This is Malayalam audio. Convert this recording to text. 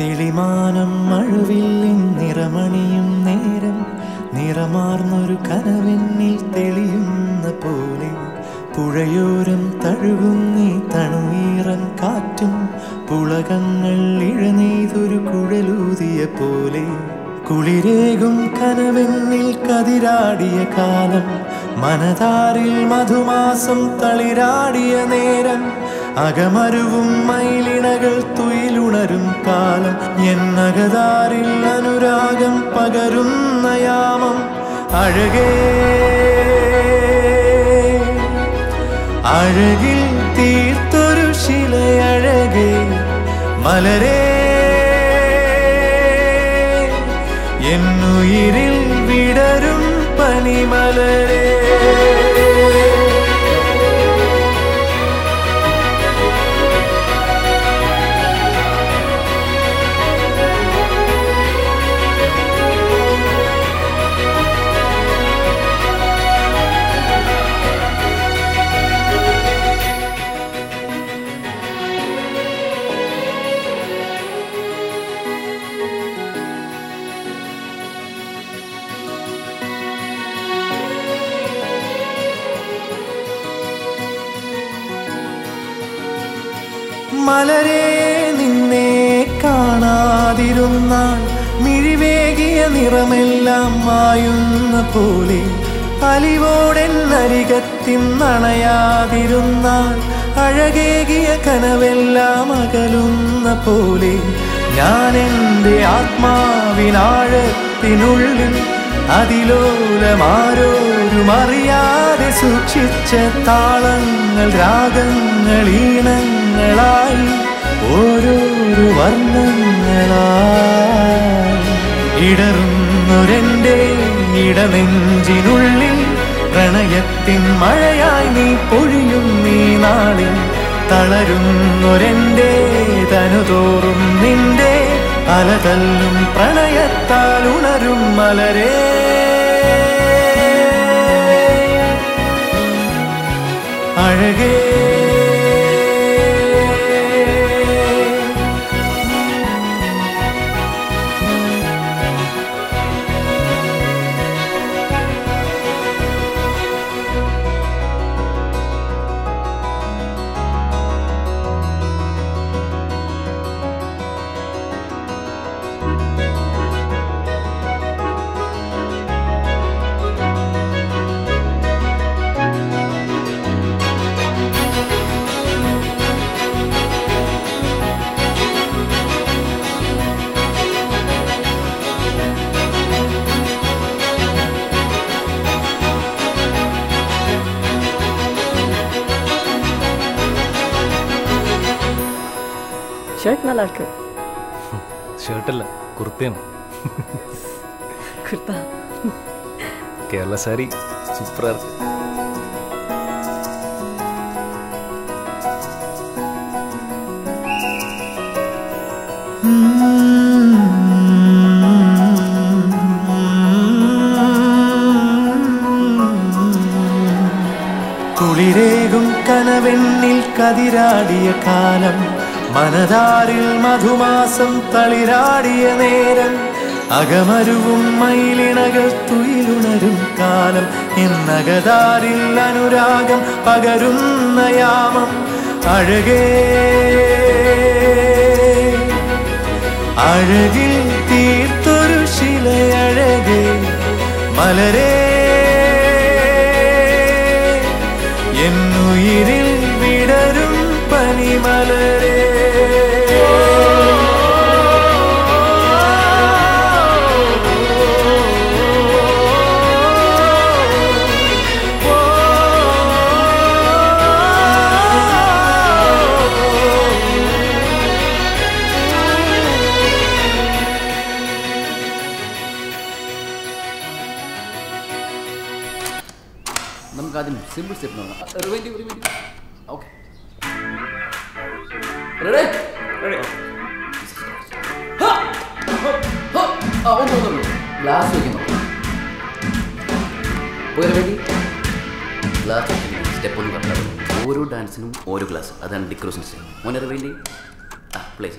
തെളിമാനം മഴവില്ലിൻ നിറമണിയും നേരം നിറമാർന്നൊരു കനവെന്നിൽ തെളിയുന്ന പോലെ പുഴയോരം തഴുകുന്നീ തണുവീറൻ കാറ്റും പുളകങ്ങൾ പോലെ കുളിരേകും കനവെന്നിൽ കതിരാടിയ കാലം മനതാരിൽ മധുമാസം തളിരാടിയ നേരം അകമരുവും മയിലിണകൾ തുയിലുണരും കാലം എന്നകതാരിൽ അനുരാഗം പകരുന്ന യാമം. അഴകേ അഴകിൽ തീർത്തൊരു ശിലയഴകേ മലരേ என்னுயிரில் விடரும் பனிமலரே. മലരെ നിന്നെ കാണാതിരുന്നാൽ മിഴിവേകിയ നിറമെല്ലാം മായുന്ന പോലെ അലിവോടെന്നരികത്തിന്നണയാതിരുന്നാൽ അഴകേകിയ കനവെല്ലാം അകലുന്ന പോലെ ഞാൻ എന്റെ ആത്മാവിനാഴത്തിനുള്ളിൽ അതിലോലമാരോരുമറിയാതെ സൂക്ഷിച്ച താളങ്ങൾ രാഗങ്ങൾ ഈണങ്ങളായി ഓരോരോ വർണങ്ങളായി. ഇടറുന്നൊരെന്റെ ഇടനെഞ്ചിനുള്ളിൽ പ്രണയത്തിൻ മഴയായി നീ പൊഴിയും നീ നാളിൽ. തളരുന്നൊരെന്റെ തനുതോറും നിന്റെ അലതല്ലും പ്രണയത്താൽ ഉണരും മലരേ. അഴകേ ஷர்ட் நல்லா இருக்கு. ஷர்ட் இல்லை குர்த்தேன். குர்த்தா. கேரளா சாரி சூப்பராக இருக்கு. കുളിരേകും കനവെണ്ണിൽ കതിരാടിയ കാലം മനതാരിൽ മധുമാസം തളിരാടിയ നേരം അകമരുവും മയിലിണകൾ തുയിലുണരും കാലം എന്നകതാരിൽ അനുരാഗം പകരുന്ന യാമം. അഴകേ അഴകിൽ തീർത്തൊരു ശിലയഴകേ മലരേ എന്നുയിരിൽ നമുക്ക് ആദ്യം സിമ്പിൾ സ്റ്റെപ്പ് നോക്കാം. ഓക്കെ ഗ്ലാസ് വയ്ക്കുന്നു വേണ്ടി ഗ്ലാസ് സ്റ്റെപ്പ് ഒന്നും കറക്റ്റ് ഓരോ ഡാൻസിനും ഓരോ ഗ്ലാസ് അതാണ് ഡിക്രോസിന് സ്റ്റെപ്പ് മോനെ വേണ്ടി ആ പ്ലേസ്